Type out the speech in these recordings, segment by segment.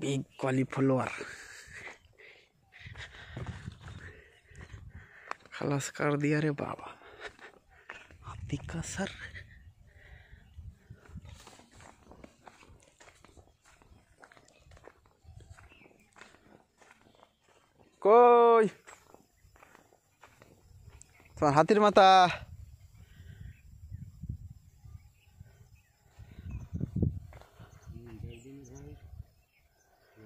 big cauliflower. खलास कर दिया रे बाबा हाथी का सर कोई तुम्हार हाथी माता हम्म,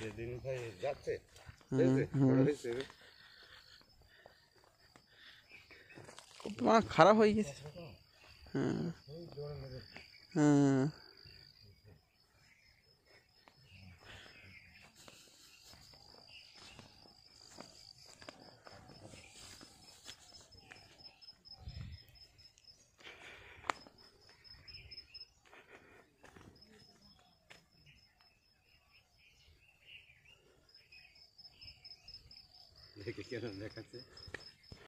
যেদিন ভাই যাচ্ছে খারাপ হয়ে গেছে হ্যাঁ হ্যাঁ আপনাদেরকে কেন দেখাচ্ছে